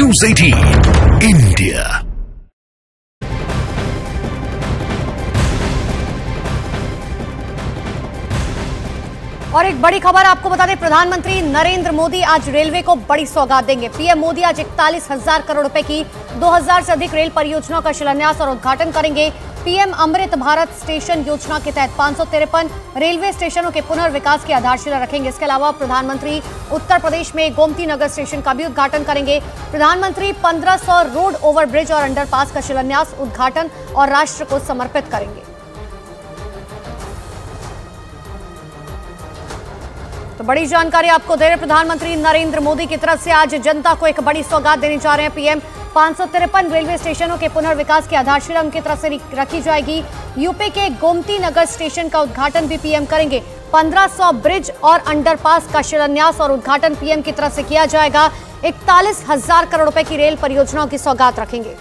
News 18 India. और एक बड़ी खबर आपको बता दें, प्रधानमंत्री नरेंद्र मोदी आज रेलवे को बड़ी सौगात देंगे। पीएम मोदी आज इकतालीस हज़ार करोड़ रुपए की 2000 से अधिक रेल परियोजनाओं का शिलान्यास और उद्घाटन करेंगे। पीएम अमृत भारत स्टेशन योजना के तहत पाँच रेलवे स्टेशनों के पुनर्विकास की आधारशिला रखेंगे। इसके अलावा प्रधानमंत्री उत्तर प्रदेश में गोमती नगर स्टेशन का भी उद्घाटन करेंगे। प्रधानमंत्री 1500 रोड ओवरब्रिज और अंडरपास का शिलान्यास, उद्घाटन और राष्ट्र को समर्पित करेंगे। तो बड़ी जानकारी आपको दे रहे प्रधानमंत्री नरेंद्र मोदी की तरफ़ से। आज जनता को एक बड़ी सौगात देने जा रहे हैं पीएम। पाँच रेलवे स्टेशनों के पुनर्विकास की आधारशिला उनकी तरफ़ से रखी जाएगी। यूपी के गोमती नगर स्टेशन का उद्घाटन भी पीएम करेंगे। 1500 ब्रिज और अंडरपास का शिलान्यास और उद्घाटन पीएम की तरफ़ से किया जाएगा। इकतालीस हज़ार करोड़ रुपए की रेल परियोजनाओं की सौगात रखेंगे।